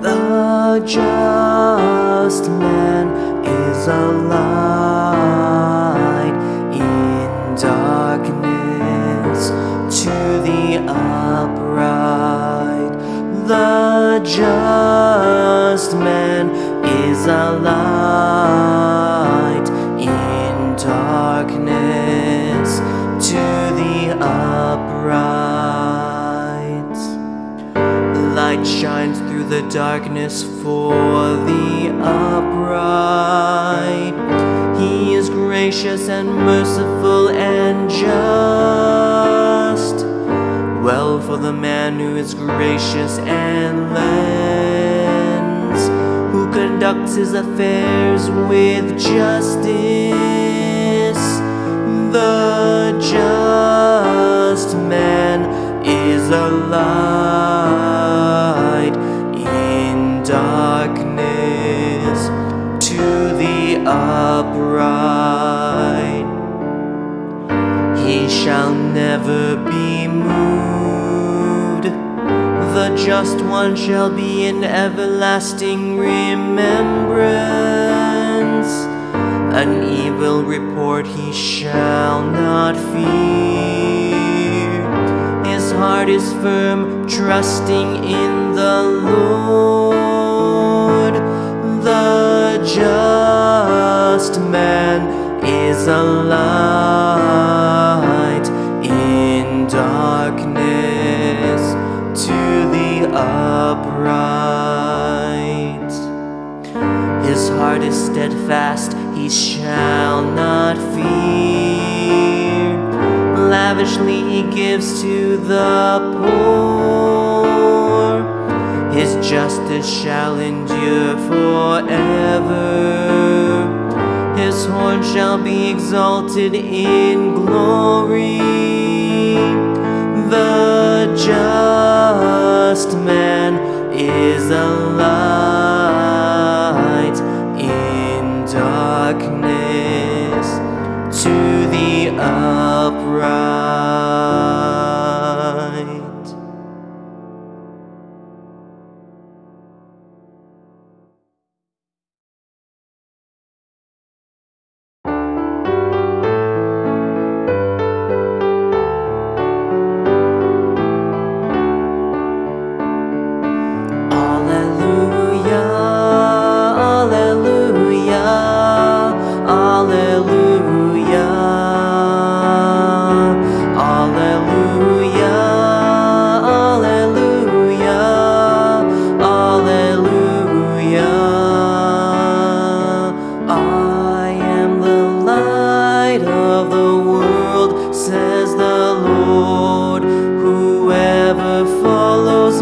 The just man is a light in darkness to the upright. The just man is a light in darkness to the upright. The darkness for the upright. He is gracious and merciful and just. Well for the man who is gracious and lends, who conducts his affairs with justice. The just upright. He shall never be moved. The just one shall be in everlasting remembrance. An evil report he shall not fear. His heart is firm, trusting in the Lord. The just is a light in darkness to the upright. His heart is steadfast, he shall not fear. Lavishly he gives to the poor. His justice shall endure forever. His horn shall be exalted in glory. The just man is a light in darkness to the upright.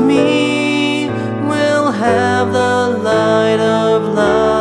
me will have the light of love.